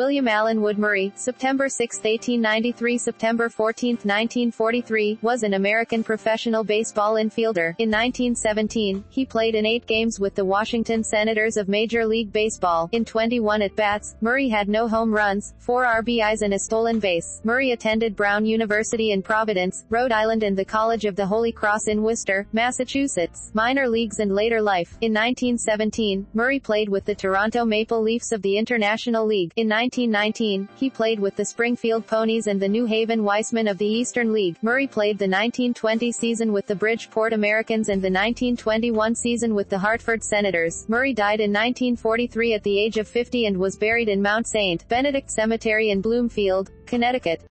William Allen Wood Murray, September 6, 1893 September 14, 1943, was an American professional baseball infielder. In 1917, he played in eight games with the Washington Senators of Major League Baseball. In 21 at-bats, Murray had no home runs, four RBIs and a stolen base. Murray attended Brown University in Providence, Rhode Island and the College of the Holy Cross in Worcester, Massachusetts. Minor leagues and later life. In 1917, Murray played with the Toronto Maple Leafs of the International League. In 1919, he played with the Springfield Ponies and the New Haven Weissmen of the Eastern League. Murray played the 1920 season with the Bridgeport Americans and the 1921 season with the Hartford Senators. Murray died in 1943 at the age of 50 and was buried in Mount St. Benedict Cemetery in Bloomfield, Connecticut.